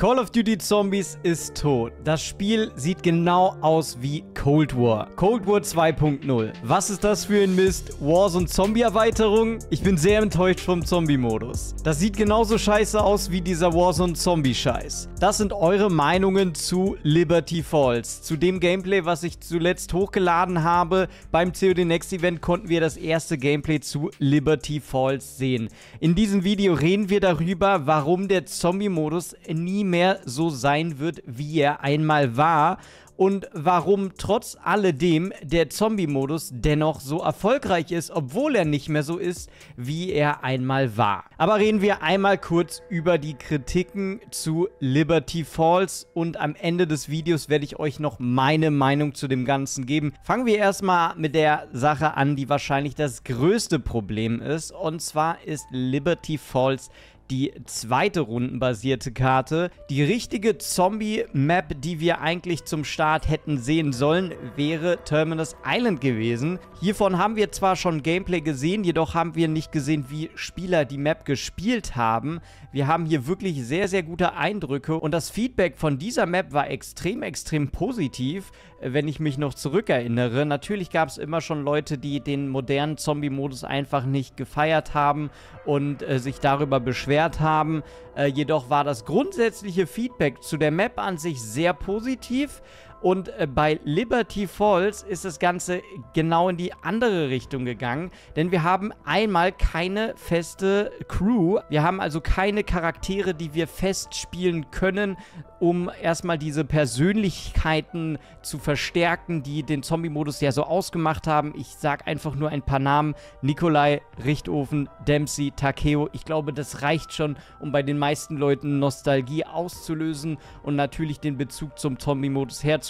Call of Duty Zombies ist tot. Das Spiel sieht genau aus wie Cold War. Cold War 2.0. Was ist das für ein Mist? Warzone Zombie Erweiterung? Ich bin sehr enttäuscht vom Zombie-Modus. Das sieht genauso scheiße aus wie dieser Warzone Zombie-Scheiß. Das sind eure Meinungen zu Liberty Falls. Zu dem Gameplay, was ich zuletzt hochgeladen habe. Beim COD Next Event konnten wir das erste Gameplay zu Liberty Falls sehen. In diesem Video reden wir darüber, warum der Zombie-Modus nie mehr so sein wird, wie er einmal war und warum trotz alledem der Zombie-Modus dennoch so erfolgreich ist, obwohl er nicht mehr so ist, wie er einmal war. Aber reden wir einmal kurz über die Kritiken zu Liberty Falls und am Ende des Videos werde ich euch noch meine Meinung zu dem Ganzen geben. Fangen wir erstmal mit der Sache an, die wahrscheinlich das größte Problem ist und zwar ist Liberty Falls die zweite rundenbasierte Karte. Die richtige Zombie-Map, die wir eigentlich zum Start hätten sehen sollen, wäre Terminus Island gewesen. Hiervon haben wir zwar schon Gameplay gesehen, jedoch haben wir nicht gesehen, wie Spieler die Map gespielt haben. Wir haben hier wirklich sehr, sehr gute Eindrücke und das Feedback von dieser Map war extrem, extrem positiv, wenn ich mich noch zurückerinnere. Natürlich gab es immer schon Leute, die den modernen Zombie-Modus einfach nicht gefeiert haben und äh, sich darüber beschwert haben. Äh, jedoch war das grundsätzliche Feedback zu der Map an sich sehr positiv. Und äh, bei Liberty Falls ist das Ganze genau in die andere Richtung gegangen, denn wir haben einmal keine feste Crew. Wir haben also keine Charaktere, die wir fest spielen können, um erstmal diese Persönlichkeiten zu verstärken, die den Zombie-Modus ja so ausgemacht haben. Ich sag einfach nur ein paar Namen. Nikolai, Richtofen, Dempsey, Takeo. Ich glaube, das reicht schon, um bei den meisten Leuten Nostalgie auszulösen und natürlich den Bezug zum Zombie-Modus herzustellen.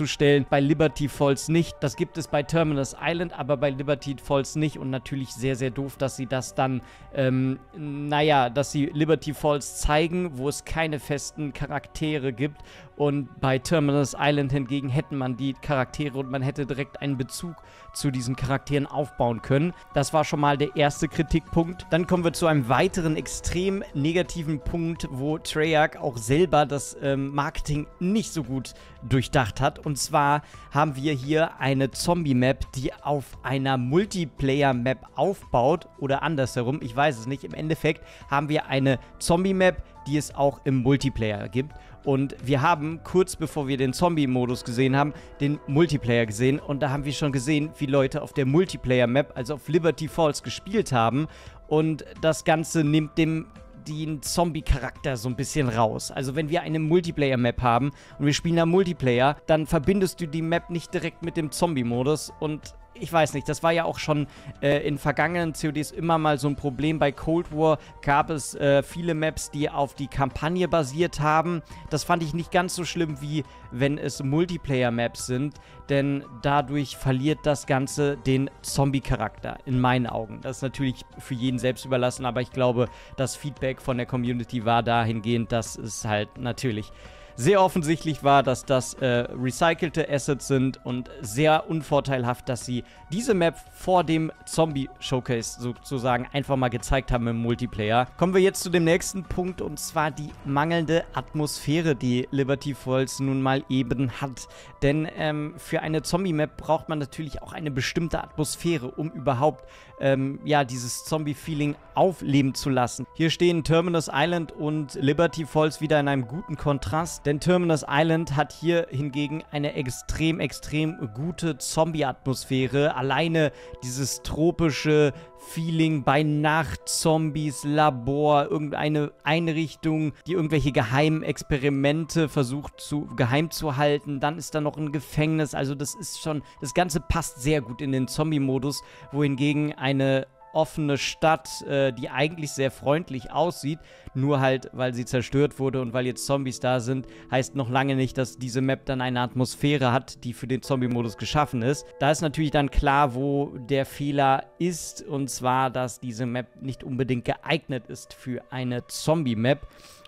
Bei Liberty Falls nicht. Das gibt es bei Terminus Island, aber bei Liberty Falls nicht. Und natürlich sehr, sehr doof, dass sie das dann, ähm, naja, dass sie Liberty Falls zeigen, wo es keine festen Charaktere gibt gibt. Und bei Terminus Island hingegen hätten man die Charaktere und man hätte direkt einen Bezug zu diesen Charakteren aufbauen können. Das war schon mal der erste Kritikpunkt. Dann kommen wir zu einem weiteren extrem negativen Punkt, wo Treyarch auch selber das ähm, Marketing nicht so gut durchdacht hat. Und zwar haben wir hier eine Zombie-Map, die auf einer Multiplayer-Map aufbaut oder andersherum, ich weiß es nicht. Im Endeffekt haben wir eine Zombie-Map, die es auch im Multiplayer gibt. Und wir haben kurz bevor wir den Zombie-Modus gesehen haben, den Multiplayer gesehen. Und da haben wir schon gesehen, wie Leute auf der Multiplayer-Map, also auf Liberty Falls, gespielt haben. Und das Ganze nimmt dem den Zombie-Charakter so ein bisschen raus. Also wenn wir eine Multiplayer-Map haben und wir spielen da Multiplayer, dann verbindest du die Map nicht direkt mit dem Zombie-Modus und ich weiß nicht, das war ja auch schon äh, in vergangenen CODs immer mal so ein Problem. Bei Cold War gab es äh, viele Maps, die auf die Kampagne basiert haben. Das fand ich nicht ganz so schlimm, wie wenn es Multiplayer-Maps sind, denn dadurch verliert das Ganze den Zombie-Charakter, in meinen Augen. Das ist natürlich für jeden selbst überlassen, aber ich glaube, das Feedback von der Community war dahingehend, dass es halt natürlich sehr offensichtlich war, dass das äh, recycelte Assets sind und sehr unvorteilhaft, dass sie diese Map vor dem Zombie-Showcase sozusagen einfach mal gezeigt haben im Multiplayer. Kommen wir jetzt zu dem nächsten Punkt und zwar die mangelnde Atmosphäre, die Liberty Falls nun mal eben hat. Denn ähm, für eine Zombie-Map braucht man natürlich auch eine bestimmte Atmosphäre, um überhaupt ähm, ja, dieses Zombie-Feeling aufleben zu lassen. Hier stehen Terminus Island und Liberty Falls wieder in einem guten Kontrast, denn Terminus Island hat hier hingegen eine extrem, extrem gute Zombie-Atmosphäre. Alleine dieses tropische Feeling bei Nacht, Zombies, Labor, irgendeine Einrichtung, die irgendwelche geheimen Experimente versucht zu geheim zu halten. Dann ist da noch ein Gefängnis. Also das ist schon, das Ganze passt sehr gut in den Zombie-Modus, wohingegen eine offene Stadt, äh, die eigentlich sehr freundlich aussieht, nur halt, weil sie zerstört wurde und weil jetzt Zombies da sind, heißt noch lange nicht, dass diese Map dann eine Atmosphäre hat, die für den Zombie-Modus geschaffen ist. Da ist natürlich dann klar, wo der Fehler ist, und zwar, dass diese Map nicht unbedingt geeignet ist für eine Zombie-Map.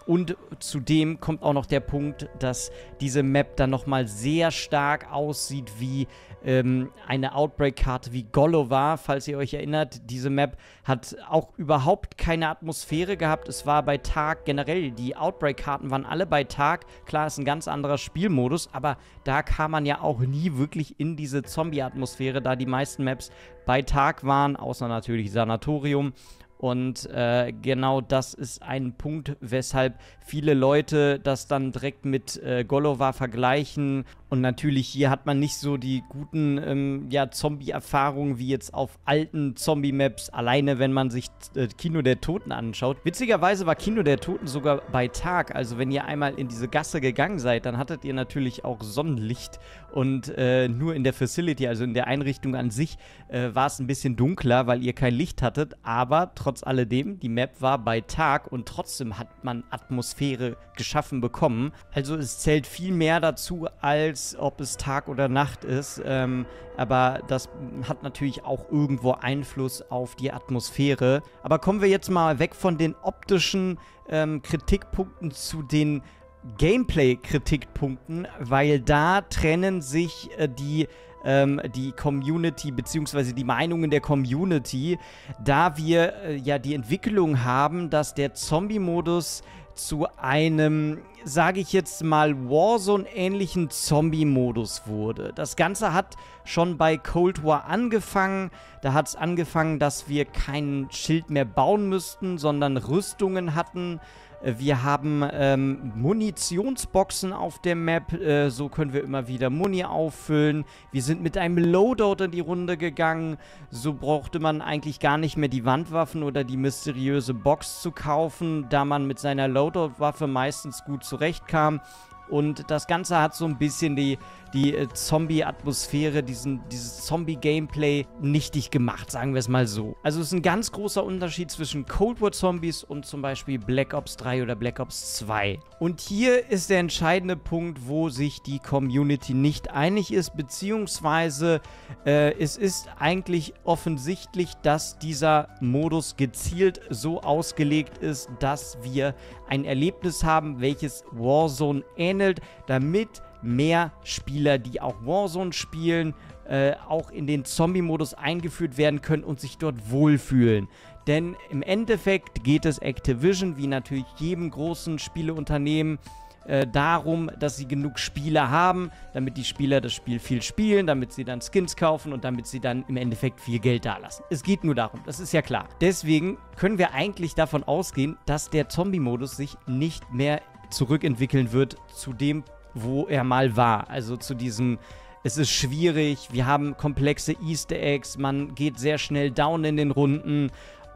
Und zudem kommt auch noch der Punkt, dass diese Map dann nochmal sehr stark aussieht wie ähm, eine Outbreak-Karte wie Golova, falls ihr euch erinnert. Diese Map hat auch überhaupt keine Atmosphäre gehabt. Es war bei Tag generell, die Outbreak-Karten waren alle bei Tag. Klar, ist ein ganz anderer Spielmodus, aber da kam man ja auch nie wirklich in diese Zombie-Atmosphäre, da die meisten Maps bei Tag waren, außer natürlich Sanatorium. Und äh, genau das ist ein Punkt, weshalb viele Leute das dann direkt mit äh, Golova vergleichen. Und natürlich hier hat man nicht so die guten ähm, ja, Zombie-Erfahrungen wie jetzt auf alten Zombie-Maps, alleine wenn man sich äh, Kino der Toten anschaut. Witzigerweise war Kino der Toten sogar bei Tag. Also wenn ihr einmal in diese Gasse gegangen seid, dann hattet ihr natürlich auch Sonnenlicht. Und äh, nur in der Facility, also in der Einrichtung an sich, äh, war es ein bisschen dunkler, weil ihr kein Licht hattet. Aber trotz alledem, die Map war bei Tag und trotzdem hat man Atmosphäre geschaffen bekommen. Also es zählt viel mehr dazu als ob es Tag oder Nacht ist. Ähm, aber das hat natürlich auch irgendwo Einfluss auf die Atmosphäre. Aber kommen wir jetzt mal weg von den optischen ähm, Kritikpunkten zu den Gameplay-Kritikpunkten, weil da trennen sich äh, die ähm, die Community beziehungsweise die Meinungen der Community, da wir äh, ja die Entwicklung haben, dass der Zombie-Modus zu einem, sage ich jetzt mal, Warzone-ähnlichen Zombie-Modus wurde. Das Ganze hat schon bei Cold War angefangen. Da hat es angefangen, dass wir kein Schild mehr bauen müssten, sondern Rüstungen hatten. Wir haben ähm, Munitionsboxen auf der Map, äh, so können wir immer wieder Muni auffüllen. Wir sind mit einem Loadout in die Runde gegangen, so brauchte man eigentlich gar nicht mehr die Wandwaffen oder die mysteriöse Box zu kaufen, da man mit seiner Loadout-Waffe meistens gut zurechtkam. Und das Ganze hat so ein bisschen die, die äh, Zombie-Atmosphäre, dieses Zombie-Gameplay nichtig gemacht, sagen wir es mal so. Also es ist ein ganz großer Unterschied zwischen Cold War Zombies und zum Beispiel Black Ops 3 oder Black Ops 2. Und hier ist der entscheidende Punkt, wo sich die Community nicht einig ist, beziehungsweise äh, es ist eigentlich offensichtlich, dass dieser Modus gezielt so ausgelegt ist, dass wir ein Erlebnis haben, welches Warzone ähnelt, damit mehr Spieler, die auch Warzone spielen, äh, auch in den Zombie-Modus eingeführt werden können und sich dort wohlfühlen. Denn im Endeffekt geht es Activision, wie natürlich jedem großen Spieleunternehmen, äh, darum, dass sie genug Spieler haben, damit die Spieler das Spiel viel spielen, damit sie dann Skins kaufen und damit sie dann im Endeffekt viel Geld dalassen. Es geht nur darum, das ist ja klar. Deswegen können wir eigentlich davon ausgehen, dass der Zombie-Modus sich nicht mehr zurückentwickeln wird zu dem, wo er mal war. Also zu diesem es ist schwierig, wir haben komplexe Easter Eggs, man geht sehr schnell down in den Runden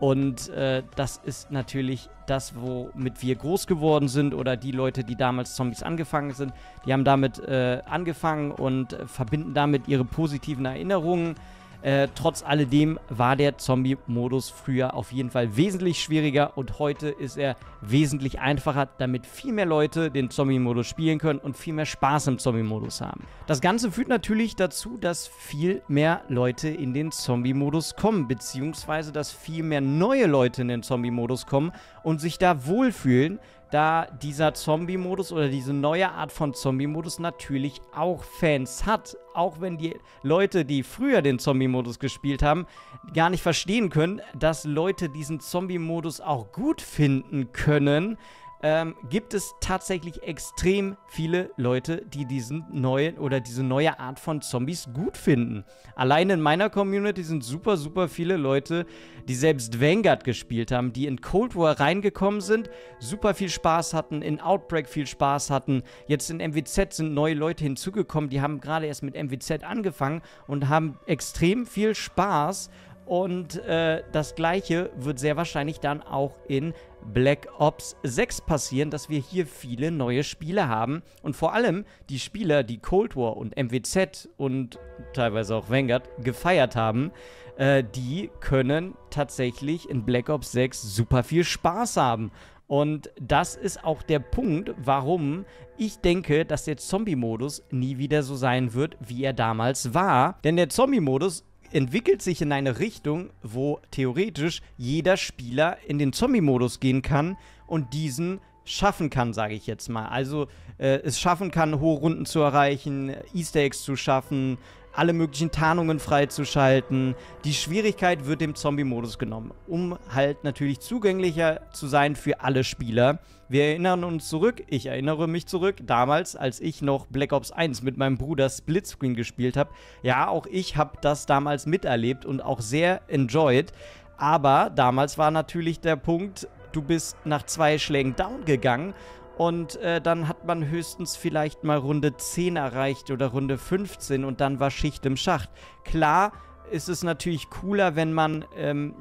und äh, das ist natürlich das, womit wir groß geworden sind oder die Leute, die damals Zombies angefangen sind, die haben damit äh, angefangen und äh, verbinden damit ihre positiven Erinnerungen. Äh, trotz alledem war der Zombie-Modus früher auf jeden Fall wesentlich schwieriger und heute ist er wesentlich einfacher, damit viel mehr Leute den Zombie-Modus spielen können und viel mehr Spaß im Zombie-Modus haben. Das Ganze führt natürlich dazu, dass viel mehr Leute in den Zombie-Modus kommen, beziehungsweise dass viel mehr neue Leute in den Zombie-Modus kommen und sich da wohlfühlen, da dieser Zombie-Modus oder diese neue Art von Zombie-Modus natürlich auch Fans hat. Auch wenn die Leute, die früher den Zombie-Modus gespielt haben, gar nicht verstehen können, dass Leute diesen Zombie-Modus auch gut finden können ähm, gibt es tatsächlich extrem viele Leute, die diesen neuen oder diese neue Art von Zombies gut finden. Allein in meiner Community sind super, super viele Leute, die selbst Vanguard gespielt haben, die in Cold War reingekommen sind, super viel Spaß hatten, in Outbreak viel Spaß hatten. Jetzt in MWZ sind neue Leute hinzugekommen, die haben gerade erst mit MWZ angefangen und haben extrem viel Spaß. Und äh, das gleiche wird sehr wahrscheinlich dann auch in Black Ops 6 passieren, dass wir hier viele neue Spiele haben. Und vor allem die Spieler, die Cold War und MWZ und teilweise auch Vanguard gefeiert haben, äh, die können tatsächlich in Black Ops 6 super viel Spaß haben. Und das ist auch der Punkt, warum ich denke, dass der Zombie-Modus nie wieder so sein wird, wie er damals war. Denn der Zombie-Modus entwickelt sich in eine Richtung, wo theoretisch jeder Spieler in den Zombie-Modus gehen kann und diesen schaffen kann, sage ich jetzt mal. Also äh, es schaffen kann, hohe Runden zu erreichen, Easter Eggs zu schaffen, alle möglichen Tarnungen freizuschalten. Die Schwierigkeit wird dem Zombie-Modus genommen, um halt natürlich zugänglicher zu sein für alle Spieler. Wir erinnern uns zurück, ich erinnere mich zurück, damals, als ich noch Black Ops 1 mit meinem Bruder Splitscreen gespielt habe. Ja, auch ich habe das damals miterlebt und auch sehr enjoyed. Aber damals war natürlich der Punkt, du bist nach zwei Schlägen down gegangen und äh, dann hat man höchstens vielleicht mal Runde 10 erreicht oder Runde 15 und dann war Schicht im Schacht. Klar ist es natürlich cooler, wenn man ähm,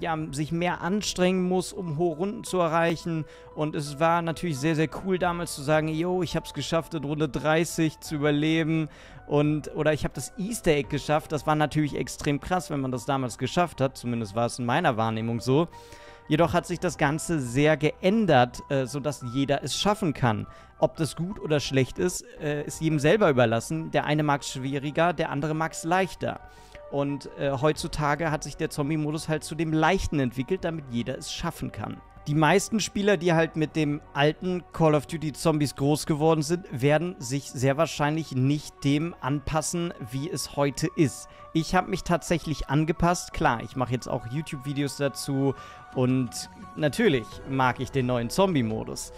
ja, sich mehr anstrengen muss, um hohe Runden zu erreichen. Und es war natürlich sehr, sehr cool damals zu sagen, yo, ich habe es geschafft, in Runde 30 zu überleben. Und, oder ich habe das Easter Egg geschafft. Das war natürlich extrem krass, wenn man das damals geschafft hat. Zumindest war es in meiner Wahrnehmung so. Jedoch hat sich das Ganze sehr geändert, äh, sodass jeder es schaffen kann. Ob das gut oder schlecht ist, äh, ist jedem selber überlassen. Der eine mag es schwieriger, der andere mag es leichter. Und äh, heutzutage hat sich der Zombie-Modus halt zu dem Leichten entwickelt, damit jeder es schaffen kann. Die meisten Spieler, die halt mit dem alten Call of Duty Zombies groß geworden sind, werden sich sehr wahrscheinlich nicht dem anpassen, wie es heute ist. Ich habe mich tatsächlich angepasst. Klar, ich mache jetzt auch YouTube-Videos dazu und natürlich mag ich den neuen Zombie-Modus.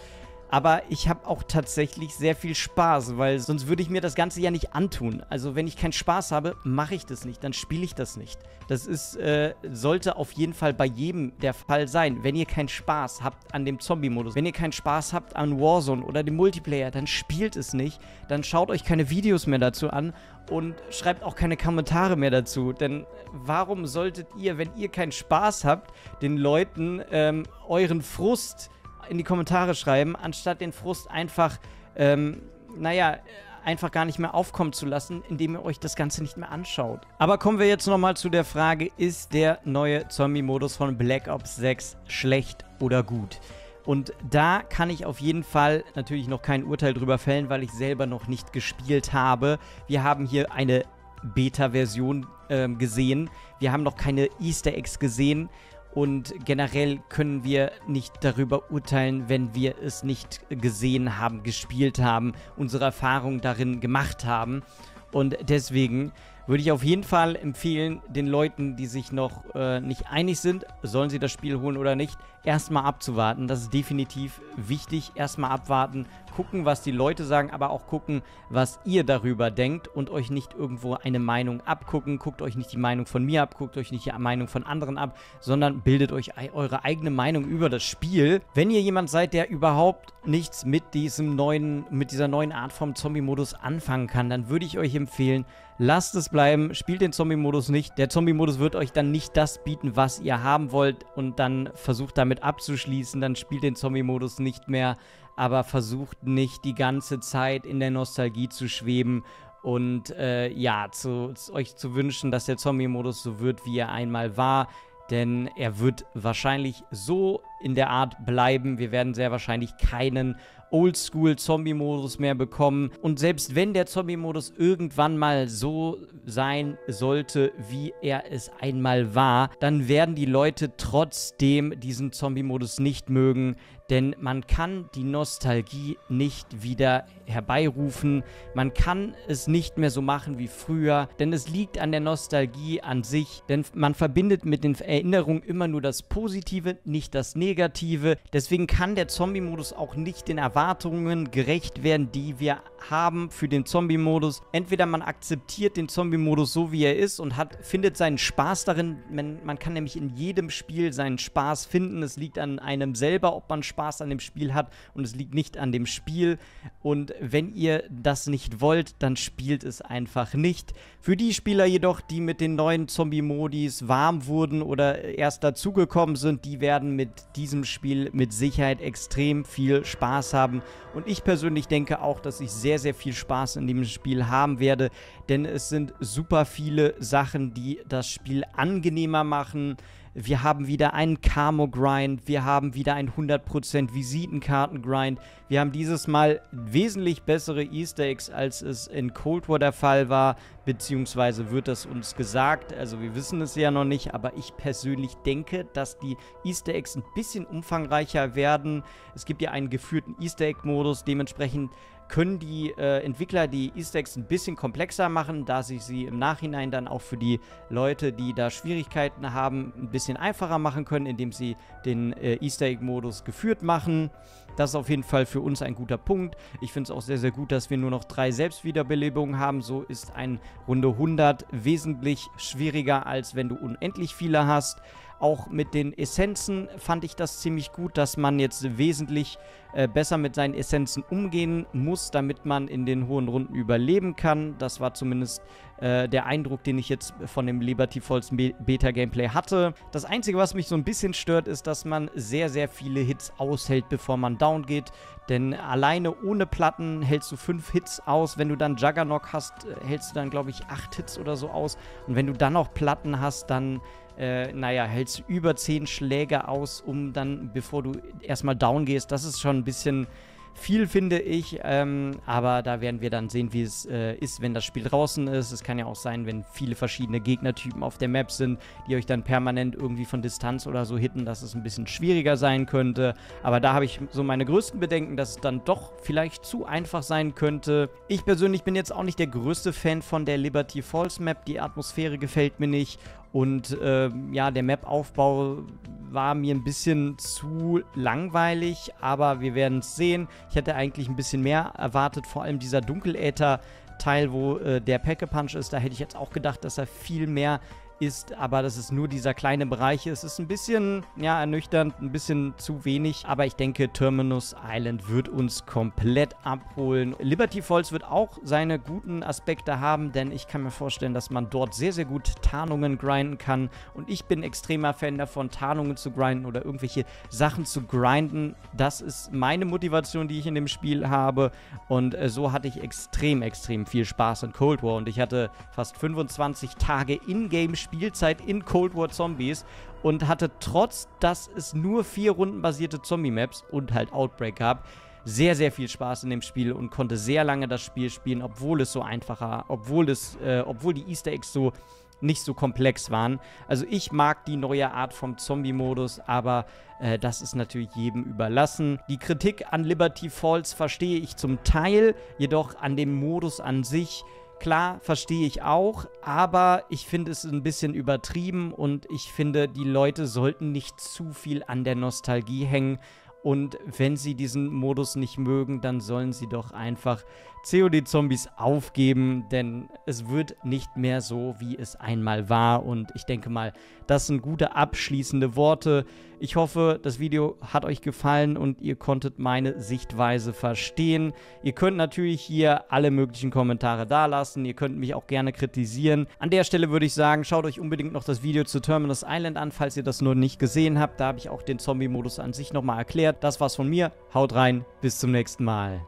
Aber ich habe auch tatsächlich sehr viel Spaß, weil sonst würde ich mir das Ganze ja nicht antun. Also wenn ich keinen Spaß habe, mache ich das nicht, dann spiele ich das nicht. Das ist, äh, sollte auf jeden Fall bei jedem der Fall sein. Wenn ihr keinen Spaß habt an dem Zombie-Modus, wenn ihr keinen Spaß habt an Warzone oder dem Multiplayer, dann spielt es nicht. Dann schaut euch keine Videos mehr dazu an und schreibt auch keine Kommentare mehr dazu. Denn warum solltet ihr, wenn ihr keinen Spaß habt, den Leuten ähm, euren Frust in die Kommentare schreiben, anstatt den Frust einfach, ähm, naja, einfach gar nicht mehr aufkommen zu lassen, indem ihr euch das Ganze nicht mehr anschaut. Aber kommen wir jetzt nochmal zu der Frage, ist der neue Zombie-Modus von Black Ops 6 schlecht oder gut? Und da kann ich auf jeden Fall natürlich noch kein Urteil drüber fällen, weil ich selber noch nicht gespielt habe. Wir haben hier eine Beta-Version äh, gesehen. Wir haben noch keine Easter Eggs gesehen. Und generell können wir nicht darüber urteilen, wenn wir es nicht gesehen haben, gespielt haben, unsere Erfahrung darin gemacht haben. Und deswegen würde ich auf jeden Fall empfehlen, den Leuten, die sich noch äh, nicht einig sind, sollen sie das Spiel holen oder nicht, erstmal abzuwarten. Das ist definitiv wichtig. Erstmal abwarten, gucken, was die Leute sagen, aber auch gucken, was ihr darüber denkt und euch nicht irgendwo eine Meinung abgucken. Guckt euch nicht die Meinung von mir ab, guckt euch nicht die Meinung von anderen ab, sondern bildet euch eure eigene Meinung über das Spiel. Wenn ihr jemand seid, der überhaupt nichts mit diesem neuen, mit dieser neuen Art vom Zombie-Modus anfangen kann, dann würde ich euch empfehlen, lasst es bleiben, spielt den Zombie-Modus nicht. Der Zombie-Modus wird euch dann nicht das bieten, was ihr haben wollt und dann versucht damit abzuschließen, dann spielt den Zombie-Modus nicht mehr, aber versucht nicht die ganze Zeit in der Nostalgie zu schweben und äh, ja, zu, zu euch zu wünschen, dass der Zombie-Modus so wird, wie er einmal war. Denn er wird wahrscheinlich so in der Art bleiben. Wir werden sehr wahrscheinlich keinen Oldschool-Zombie-Modus mehr bekommen. Und selbst wenn der Zombie-Modus irgendwann mal so sein sollte, wie er es einmal war, dann werden die Leute trotzdem diesen Zombie-Modus nicht mögen, denn man kann die Nostalgie nicht wieder herbeirufen. Man kann es nicht mehr so machen wie früher, denn es liegt an der Nostalgie an sich, denn man verbindet mit den Erinnerungen immer nur das Positive, nicht das Negative. Deswegen kann der Zombie-Modus auch nicht den Erwartungen gerecht werden, die wir haben für den Zombie-Modus. Entweder man akzeptiert den Zombie-Modus so, wie er ist und hat, findet seinen Spaß darin. Man, man kann nämlich in jedem Spiel seinen Spaß finden. Es liegt an einem selber, ob man Spaß Spaß an dem Spiel hat und es liegt nicht an dem Spiel. Und wenn ihr das nicht wollt, dann spielt es einfach nicht. Für die Spieler jedoch, die mit den neuen Zombie-Modis warm wurden oder erst dazugekommen sind, die werden mit diesem Spiel mit Sicherheit extrem viel Spaß haben. Und ich persönlich denke auch, dass ich sehr, sehr viel Spaß in dem Spiel haben werde, denn es sind super viele Sachen, die das Spiel angenehmer machen Wir haben wieder einen Camo-Grind. Wir haben wieder einen 100% Visitenkarten-Grind. Wir haben dieses Mal wesentlich bessere Easter Eggs, als es in Cold War der Fall war. Beziehungsweise wird das uns gesagt. Also wir wissen es ja noch nicht. Aber ich persönlich denke, dass die Easter Eggs ein bisschen umfangreicher werden. Es gibt ja einen geführten Easter Egg-Modus. Dementsprechend können die äh, Entwickler die Easter Eggs ein bisschen komplexer machen, da sie sie im Nachhinein dann auch für die Leute, die da Schwierigkeiten haben, ein bisschen einfacher machen können, indem sie den äh, Easter Egg-Modus geführt machen. Das ist auf jeden Fall für uns ein guter Punkt. Ich finde es auch sehr, sehr gut, dass wir nur noch drei Selbstwiederbelebungen haben. So ist ein Runde 100 wesentlich schwieriger, als wenn du unendlich viele hast. Auch mit den Essenzen fand ich das ziemlich gut, dass man jetzt wesentlich äh, besser mit seinen Essenzen umgehen muss, damit man in den hohen Runden überleben kann. Das war zumindest äh, der Eindruck, den ich jetzt von dem Liberty Falls Beta-Gameplay hatte. Das Einzige, was mich so ein bisschen stört, ist, dass man sehr, sehr viele Hits aushält, bevor man down geht. Denn alleine ohne Platten hältst du fünf Hits aus. Wenn du dann Juggernog hast, äh, hältst du dann, glaube ich, acht Hits oder so aus. Und wenn du dann noch Platten hast, dann äh, naja, hältst über 10 Schläge aus, um dann, bevor du erstmal down gehst. Das ist schon ein bisschen viel, finde ich. Ähm, aber da werden wir dann sehen, wie es äh, ist, wenn das Spiel draußen ist. Es kann ja auch sein, wenn viele verschiedene Gegnertypen auf der Map sind, die euch dann permanent irgendwie von Distanz oder so hitten, dass es ein bisschen schwieriger sein könnte. Aber da habe ich so meine größten Bedenken, dass es dann doch vielleicht zu einfach sein könnte. Ich persönlich bin jetzt auch nicht der größte Fan von der Liberty Falls Map. Die Atmosphäre gefällt mir nicht. Und äh, ja, der Map-Aufbau war mir ein bisschen zu langweilig, aber wir werden es sehen. Ich hätte eigentlich ein bisschen mehr erwartet, vor allem dieser Dunkeläther-Teil, wo äh, der Pack-a-Punch ist. Da hätte ich jetzt auch gedacht, dass er viel mehr ist, aber dass es nur dieser kleine Bereich ist, ist ein bisschen, ja, ernüchternd, ein bisschen zu wenig. Aber ich denke, Terminus Island wird uns komplett abholen. Liberty Falls wird auch seine guten Aspekte haben, denn ich kann mir vorstellen, dass man dort sehr, sehr gut Tarnungen grinden kann. Und ich bin extremer Fan davon, Tarnungen zu grinden oder irgendwelche Sachen zu grinden. Das ist meine Motivation, die ich in dem Spiel habe. Und äh, so hatte ich extrem, extrem viel Spaß in Cold War. Und ich hatte fast 25 Tage In-Game-Spiel Spielzeit in Cold War Zombies und hatte trotz, dass es nur vier rundenbasierte Zombie-Maps und halt Outbreak gab, sehr, sehr viel Spaß in dem Spiel und konnte sehr lange das Spiel spielen, obwohl es so einfacher, obwohl es, äh, obwohl die Easter Eggs so nicht so komplex waren. Also ich mag die neue Art vom Zombie-Modus, aber äh, das ist natürlich jedem überlassen. Die Kritik an Liberty Falls verstehe ich zum Teil, jedoch an dem Modus an sich Klar, verstehe ich auch, aber ich finde es ein bisschen übertrieben und ich finde, die Leute sollten nicht zu viel an der Nostalgie hängen. Und wenn sie diesen Modus nicht mögen, dann sollen sie doch einfach COD-Zombies aufgeben, denn es wird nicht mehr so, wie es einmal war. Und ich denke mal, das sind gute abschließende Worte. Ich hoffe, das Video hat euch gefallen und ihr konntet meine Sichtweise verstehen. Ihr könnt natürlich hier alle möglichen Kommentare dalassen. Ihr könnt mich auch gerne kritisieren. An der Stelle würde ich sagen, schaut euch unbedingt noch das Video zu Terminus Island an, falls ihr das noch nicht gesehen habt. Da habe ich auch den Zombie-Modus an sich nochmal erklärt. Das war's von mir. Haut rein. Bis zum nächsten Mal.